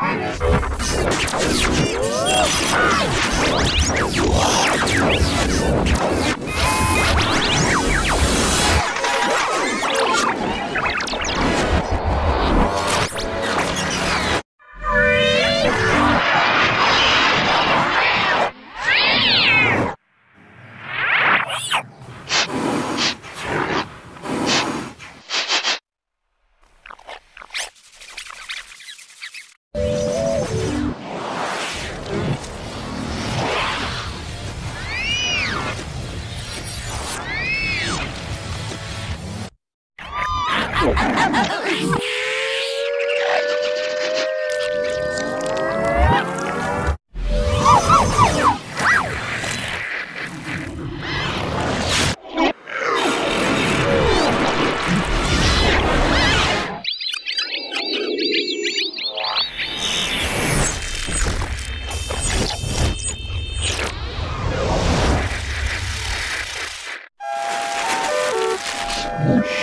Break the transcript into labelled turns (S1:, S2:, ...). S1: What?
S2: Whoosh. Hum.